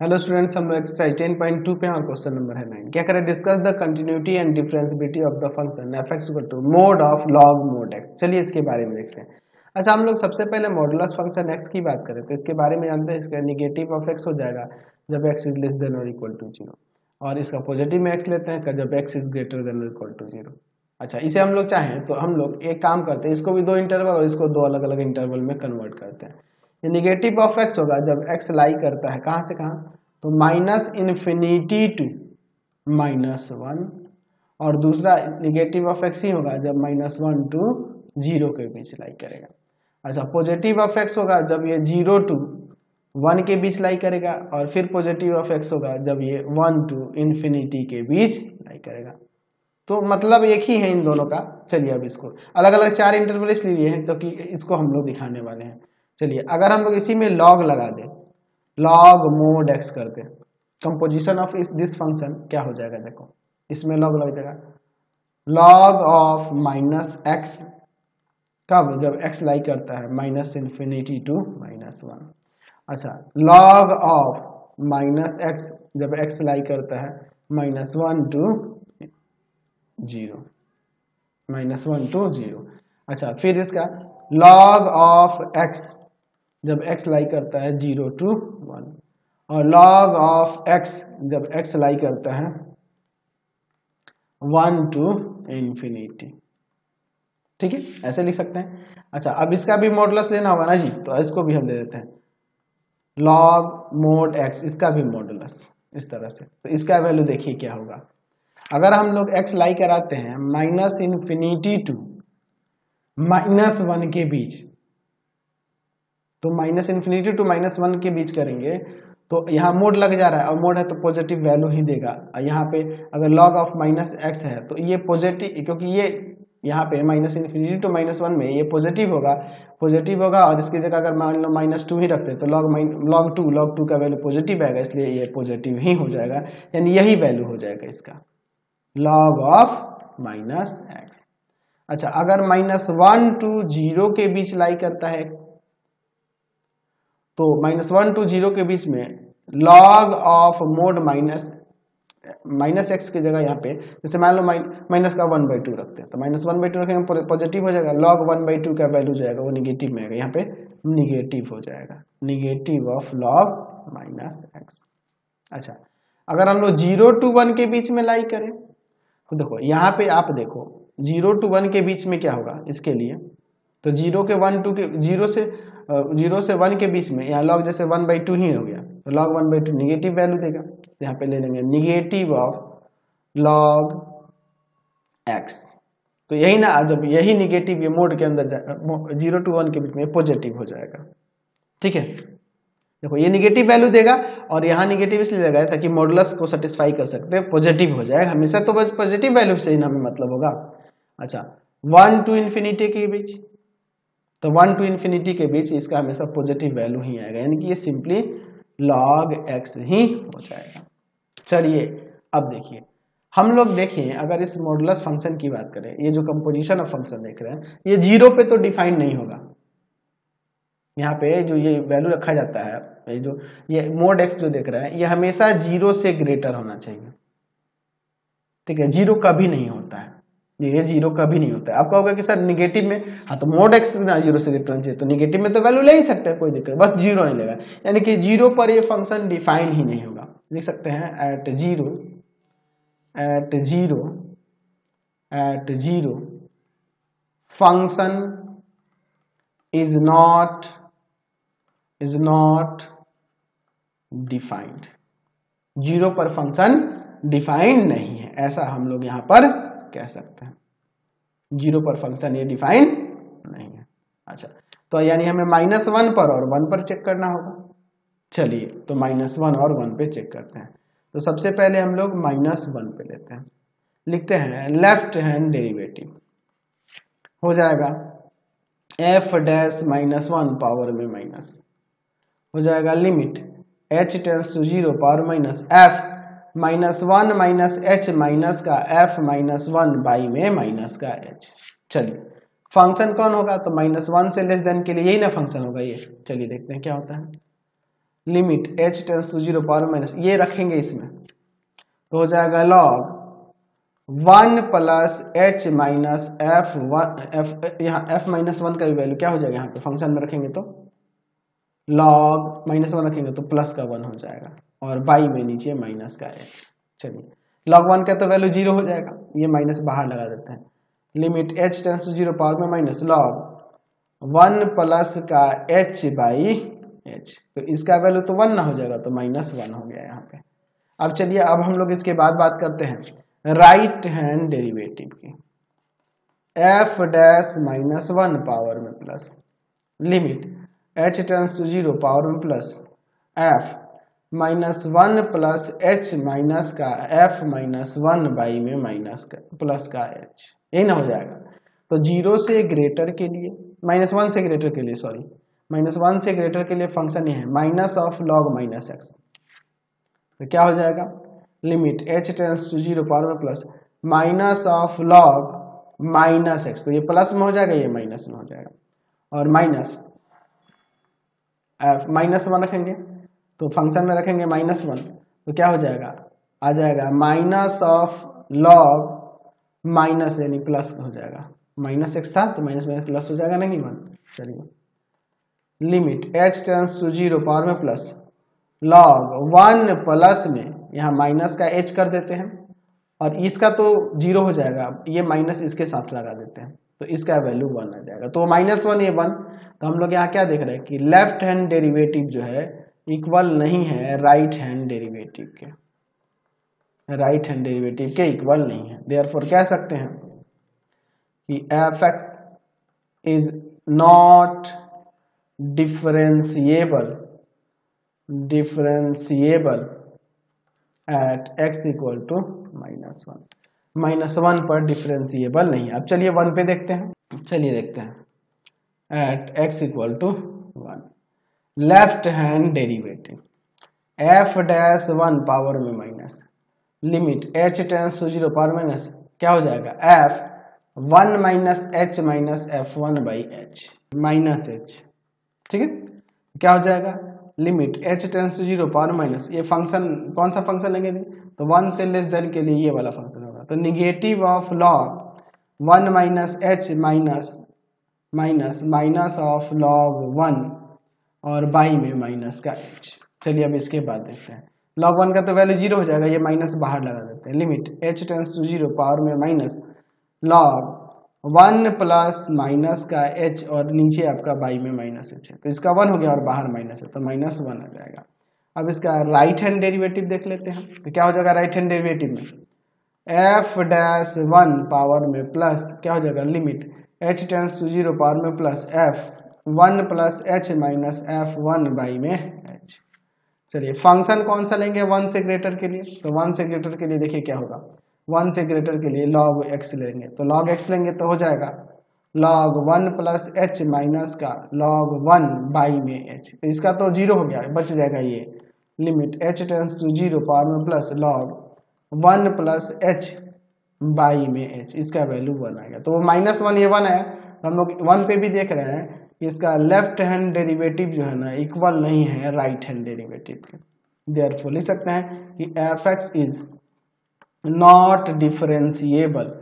Hello students हम लोग exercise 10.2 पे हैं और क्वेश्चन नंबर है 9 क्या करें? Discuss the continuity and differentiability of the function f x to mod of log mod x चलिए इसके बारे में देखते हैं। अच्छा हम लोग सबसे पहले मॉडुलस फ़ंक्शन एक्स की बात करें तो इसके बारे में जानते हैं, इसका निगेटिव ऑफ़ एक्स हो जाएगा जब एक्स इज़ लेस देन और इक्वल टू ज़ीरो और इसका पॉजिटिव में एक्स लेते हैं, जब एक्स इज़ ग्रेटर देन और इक्वल टू ज़ीरो अच्छा इसे हम लोग चाहें तो हम लोग एक काम करते हैं, इसको भी दो इंटरवल और इसको दो अलग अलग इंटरवल में कन्वर्ट करते हैं। निगेटिव ऑफ़ एक्स होगा, जब एक्स लाई करता है, कहाँ से कहाँ? तो minus infinity to minus one और दूसरा निगेटिव ऑफ़ एक्स ही होगा, जब माइनस वन टू ज़ीरो के बीच लाई करेगा। अच्छा पॉजिटिव ऑफ़ एक्स होगा, जब ये ज़ीरो टू वन के बीच लाई करेगा और फिर पॉजिटिव ऑफ़ एक्स होगा, जब ये वन टू इन्फिनिटी के बीच लाई करेगा। तो मतलब एक ही है इन दोनों का। चलिए अब इसको। अलग अलग चार इंटरवल इसलिए हैं तो कि इसको हम लोग दिखाने वाले हैं। चलिए, अगर हम लोग इसी में लॉग लगा दें लॉग मोड एक्स करते हैं कंपोजिशन ऑफ़ इस दिस फ़ंक्शन क्या हो जाएगा देखो, इसमें लॉग लग जाएगा। लॉग ऑफ़ माइनस एक्स कब? जब एक्स लाई करता है minus infinity to minus one अच्छा लॉग ऑफ़ माइनस एक्स जब एक्स लाई करता है minus one to zero minus one to zero अच्छा फिर इसका लॉग ऑफ़ एक्स जब x लाई करता है ज़ीरो टू वन, और log ऑफ़ x जब x लाई करता है वन टू इंफिनिटी ठीक है? ऐसे लिख सकते हैं। अच्छा अब इसका भी मॉडुलस लेना होगा ना जी? तो इसको भी हम ले देते हैं। log मोड x, इसका भी मॉडुलस इस तरह से। तो इसका वैल्यू देखिए क्या होगा। अगर हम लोग x लाई कराते हैं minus infinity to minus one के बीच तो minus infinity to minus one के बीच करेंगे तो यहाँ मोड लग जा रहा है, और मोड है तो पॉजिटिव वैल्यू ही देगा। और यहाँ पे अगर लॉग ऑफ़ माइनस एक्स है तो ये पॉजिटिव, क्योंकि ये यहाँ पे minus infinity to minus one में ये पॉजिटिव होगा। पॉजिटिव होगा, और इसकी जगह अगर मान लो माइनस टू ही रखते हैं तो log minus log two log two का वैल्यू पॉजिटिव आएगा, इसलिए ये पॉजिटिव ही हो जाएगा। यानी यही वैल्यू हो जाएगा इसका। लॉग ऑफ़ माइनस एक्स अच्छा अगर माइनस वन टू ज़ीरो के बीच लाई करता है एक्स तो माइनस वन टू ज़ीरो के बीच में log of mod minus minus x की जगह यहाँ पे, जैसे मान लो माइनस का वन बाई टू रखते हैं तो माइनस वन बाई टू रखेंगे पॉजिटिव हो जाएगा लॉग वन बाई टू का वैल्यू जाएगा, वो निगेटिव में आएगा, यहाँ पे निगेटिव हो जाएगा negative of log minus x अच्छा अगर हम लोग ज़ीरो टू वन के बीच में लाई करें तो देखो, यहाँ पे आप देखो ज़ीरो टू वन के बीच में क्या होगा, इसके लिए तो ज़ीरो के वन टू के ज़ीरो से ज़ीरो से वन के बीच में, यहाँ लॉग जैसे वन बाई टू ही हो गया तो log one by two negative value देगा। तो यहाँ पे ले लेंगे निगेटिव ऑफ़ लॉग एक्स तो यही ना, जब यही निगेटिव ये मोड के अंदर ज़ीरो टू वन के बीच में पॉजिटिव हो जाएगा। ठीक है? देखो, ये निगेटिव वैल्यू देगा और यहाँ निगेटिव इसलिए लगाया ताकि मॉडुलस को सेटिस्फाई कर सकते हैं पॉजिटिव हो जाएगा हमेशा तो पॉजिटिव वैल्यू से ही हमें मतलब होगा। अच्छा वन टू इन्फिनिटी के बीच। तो वन टू इन्फिनिटी के बीच इसका हमेशा पॉजिटिव वैल्यू ही आएगा, यानी कि ये सिंपली लॉग एक्स ही हो जाएगा। चलिए, अब देखिए। हम लोग देखें, अगर इस मॉडुलस फ़ंक्शन की बात करें, ये जो कंपोजिशन ऑफ़ फ़ंक्शन देख रहे हैं, ये ज़ीरो पे तो डिफाइंड नहीं होगा। यहाँ पे जो ये वैल्यू रखा जाता है, ये जो, ये मोड एक्स जो देख रहे हैं, ये हमेशा ज़ीरो से ग्रेटर होना चाहिए। ठीक है ज़ीरो कभी नहीं होता है। ये ज़ीरो कभी नहीं होता है। आप कहोगे कि सर निगेटिव में हाँ तो मोड एक्स ना ज़ीरो से ग्रेटर चाहिए तो निगेटिव में तो वैल्यू ले ही सकते हैं, कोई दिक्कत बस ज़ीरो नहीं लेगा। यानी कि ज़ीरो पर ये फ़ंक्शन डिफाइन ही नहीं होगा। लिख सकते हैं at zero at zero at zero function is not is not defined zero पर फ़ंक्शन डिफाइंड नहीं है। ऐसा हम लोग यहाँ पर कह सकते हैं। ज़ीरो पर फ़ंक्शन ये डिफाइन नहीं है। अच्छा तो यानी हमें माइनस वन पर और वन पर चेक करना होगा। चलिए तो माइनस वन और वन पे चेक करते हैं। तो सबसे पहले हम लोग माइनस वन पे लेते हैं। लिखते हैं लेफ़्ट हैंड डेरिवेटिव हो जाएगा f dash minus one power में माइनस हो जाएगा limit h tends to zero power minus f minus one minus h minus का एफ़ माइनस वन बाई में माइनस का एच। चलिए, फ़ंक्शन कौन होगा? तो माइनस वन से लेस देन के लिए यही ना फ़ंक्शन होगा ये। चलिए देखते हैं क्या होता है। Limit h tends to zero power minus, ये रखेंगे इसमें। तो हो जाएगा log one plus h minus f one, f, यहाँ एफ़ माइनस वन का भी वैल्यू क्या हो जाएगा? यहाँ पे फ़ंक्शन में रखेंगे तो। लॉग माइनस वन रखेंगे तो प्लस का वन हो जाएगा। और बाई में नीचे माइनस का एच चलिए। लॉग वन का तो वैल्यू ज़ीरो हो जाएगा। ये माइनस बाहर लगा देते हैं। Limit h tends to zero power में माइनस लॉग वन प्लस का एच बाई एच तो इसका वैल्यू तो वन ना हो जाएगा तो माइनस वन हो गया यहाँ पे। अब चलिए, अब हम लोग इसके बाद बात करते हैं। राइट हैंड डेरिवेटिव की। F dash minus one power में plus limit h tends to zero power में plus f minus one plus h minus का एफ़ माइनस वन बाई में माइनस का, प्लस का एच। यही ना हो जाएगा। तो ज़ीरो से ग्रेटर के लिए, माइनस वन से ग्रेटर के लिए सॉरी माइनस वन से ग्रेटर के लिए फ़ंक्शन ये है, minus of log minus x तो क्या हो जाएगा? Limit h tends to zero power में plus minus of log minus x तो ये प्लस में हो जाएगा, ये माइनस में हो जाएगा। और माइनस माइनस वन रखेंगे। तो फ़ंक्शन में रखेंगे माइनस वन तो क्या हो जाएगा? आ जाएगा माइनस ऑफ़ लॉग माइनस यानी प्लस हो जाएगा। माइनस एक्स था तो माइनस माइनस प्लस हो जाएगा, नहीं वन चलिए। Limit h tends to zero power में प्लस लॉग वन प्लस में यहाँ माइनस का एच कर देते हैं। और इसका तो ज़ीरो हो जाएगा। ये माइनस इसके साथ लगा देते हैं। तो इसका वैल्यू वन आ जाएगा। तो माइनस वन ये वन तो हम लोग यहाँ क्या देख रहे हैं कि लेफ़्ट हैंड डेरिवेटिव जो है इक्वल नहीं है राइट हैंड डेरिवेटिव के। राइट हैंड डेरिवेटिव के इक्वल नहीं है। देयरफॉर कह सकते हैं कि f x is not differentiable differentiable at x equal to minus one minus one पर डिफरेंशिएबल नहीं है। अब चलिए वन पे देखते हैं। चलिए देखते हैं। At x equal to left hand derivative f dash one power में minus limit h tends to zero power minus क्या हो जाएगा? F one minus h minus f one by h minus h ठीक है? क्या हो जाएगा? Limit h tends to zero power minus ये फ़ंक्शन कौन सा फ़ंक्शन लेंगे तो वन से लेस देन के लिए ये वाला फ़ंक्शन होगा। तो negative of log one minus h minus minus minus of log one और बाई में माइनस का एच। चलिए अब इसके बाद देखते हैं। लॉग वन का तो वैल्यू ज़ीरो हो जाएगा, ये माइनस बाहर लगा देते हैं। Limit h tends to zero power में minus log one plus minus का एच और नीचे आपका बाई में माइनस एच है। तो इसका वन हो गया और बाहर माइनस है तो माइनस वन आ जाएगा। अब इसका राइट हैंड डेरिवेटिव देख लेते हैं। तो क्या हो जाएगा राइट हैंड डेरिवेटिव में? एफ़ डैश वन पावर में प्लस क्या हो जाएगा? Limit h tends to zero power में plus f one plus h minus f one by में एच। चलिए फ़ंक्शन कौन सा लेंगे वन से ग्रेटर के लिए? तो वन से ग्रेटर के लिए देखिए क्या होगा। वन से ग्रेटर के लिए लॉग एक्स लेंगे। तो लॉग एक्स लेंगे तो हो जाएगा log one plus h minus का लॉग वन बाई में एच। तो इसका तो ज़ीरो हो गया, बच जाएगा ये। Limit h tends to zero power में plus log one plus h by में एच। इसका वैल्यू वन आएगा तो वो माइनस वन ये वन है। हम लोग वन पे भी देख रहे हैं। इसका लेफ़्ट हैंड डेरिवेटिव जो है ना इक्वल नहीं है राइट हैंड डेरिवेटिव के। देयरफॉर लिख सकते हैं कि f x is not differentiable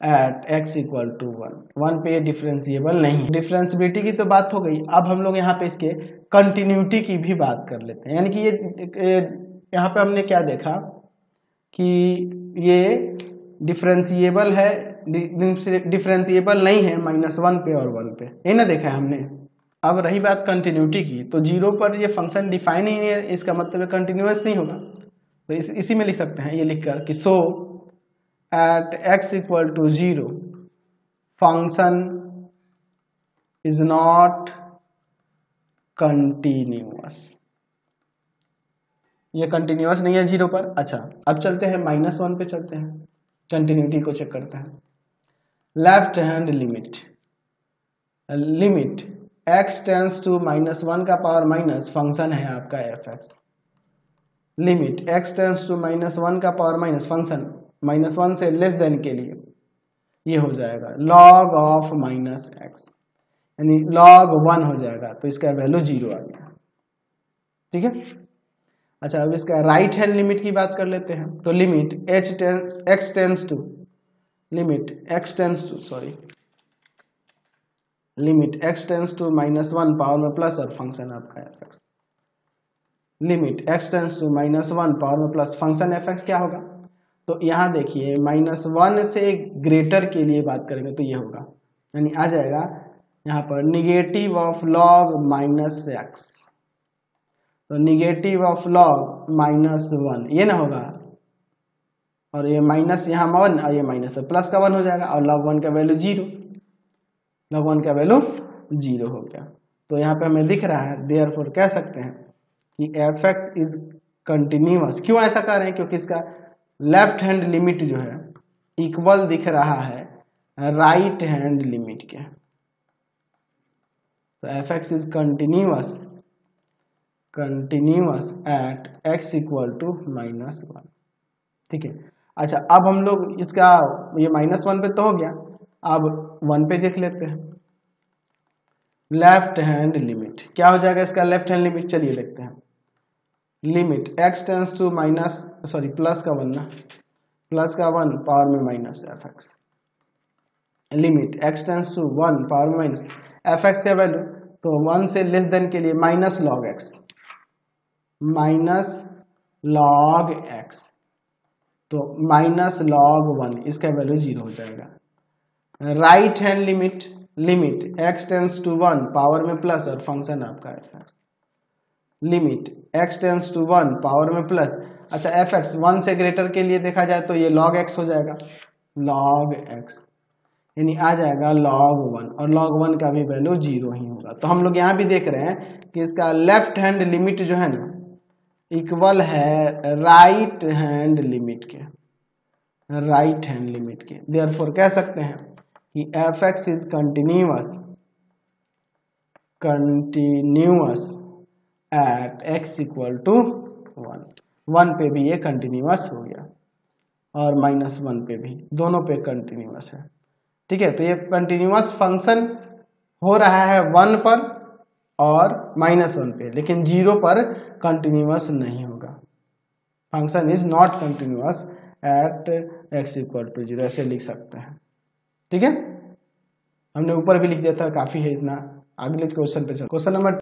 at x equal to one one पे डिफरेंशिएबल नहीं डिफरेंशिबिलिटी की तो बात हो गई। अब हम लोग यहाँ पे इसके कंटिन्यूटी की भी बात कर लेते हैं। यानी कि ये यहाँ पे हमने क्या देखा कि ये डिफरेंशिएबल है डिफरेंशिएबल नहीं है माइनस वन पे और वन पे। ये ना देखा है हमने। अब रही बात कंटिन्यूटी की तो ज़ीरो पर ये फ़ंक्शन डिफाइन ही नहीं है इसका मतलब कंटिन्यूस नहीं होगा। तो इस, इसी में लिख सकते हैं ये लिखकर कि so at x equal to zero function is not continuous ये कंटिन्यूस नहीं है ज़ीरो पर। अच्छा अब चलते हैं माइनस वन पे चलते हैं। कंटिन्यूटी को चेक करते हैं। Left hand limit limit x tends to minus one का पावर माइनस फ़ंक्शन है आपका f x limit x tends to minus one का power minus function minus one से लेस देन के लिए. ये हो जाएगा लॉग ऑफ़ माइनस एक्स यानी लॉग वन हो जाएगा तो इसका वैल्यू ज़ीरो आ गया। ठीक है? अच्छा अब इसका राइट हैंड लिमिट की बात कर लेते हैं। तो limit h tends x tends to limit x tends to sorry limit x tends to minus one power में प्लस और फ़ंक्शन आपका f x limit x tends to minus one power में प्लस फ़ंक्शन एफ़ एक्स क्या होगा? तो यहाँ देखिए minus one से ग्रेटर के लिए बात करेंगे तो ये होगा। यानी आ जाएगा, यहाँ पर negative of log minus x तो negative of log minus one ये ना होगा। और ये माइनस यहाँ वन और ये माइनस तो प्लस का वन हो जाएगा, और लॉग वन का वैल्यू ज़ीरो लॉग वन का वैल्यू ज़ीरो हो गया। तो यहाँ पे हमें दिख रहा है देयर फोर कह सकते हैं कि एफ़ एक्स इज़ कंटिन्यूस क्यों ऐसा कह रहे हैं? क्योंकि इसका लेफ़्ट हैंड लिमिट जो है इक्वल दिख रहा है राइट हैंड लिमिट के। तो f x is continuous continuous at x equal to minus one ठीक है? अच्छा अब हम लोग इसका, ये माइनस वन पे तो हो गया। अब वन पे देख लेते हैं। लेफ़्ट हैंड लिमिट क्या हो जाएगा इसका लेफ़्ट हैंड लिमिट चलिए देखते हैं। Limit x tends to minus sorry plus का वन ना। प्लस का वन पावर में minus f x limit x tends to one power में माइनस एफ़ एक्स का वैल्यू तो वन से लेस देन के लिए minus log x minus log x तो माइनस लॉग वन इसका वैल्यू ज़ीरो हो जाएगा। Right hand limit limit x tends to one power में प्लस और फ़ंक्शन आपका f x limit x tends to one power में प्लस अच्छा f x one से ग्रेटर के लिए देखा जाए तो ये लॉग एक्स हो जाएगा। लॉग एक्स यानी आ जाएगा लॉग वन और लॉग वन का भी वैल्यू ज़ीरो ही होगा। तो हम लोग यहाँ भी देख रहे हैं कि इसका लेफ़्ट हैंड लिमिट जो है ना इक्वल है राइट हैंड लिमिट के, राइट हैंड लिमिट के। देयरफॉर कह सकते हैं कि f x is continuous continuous at x equal to one one पे भी ये कंटिन्यूअस हो गया और माइनस वन पे भी। दोनों पे कंटिन्यूअस है। ठीक है तो ये कंटिन्यूअस फ़ंक्शन हो रहा है वन पर। और माइनस वन पे, लेकिन ज़ीरो पर कंटिन्यूस नहीं होगा। Function is not continuous at x equal to zero ऐसे लिख सकते हैं। ठीक है? हमने ऊपर भी लिख दिया था, काफ़ी है इतना। अगले क्वेश्चन पे चल। Question number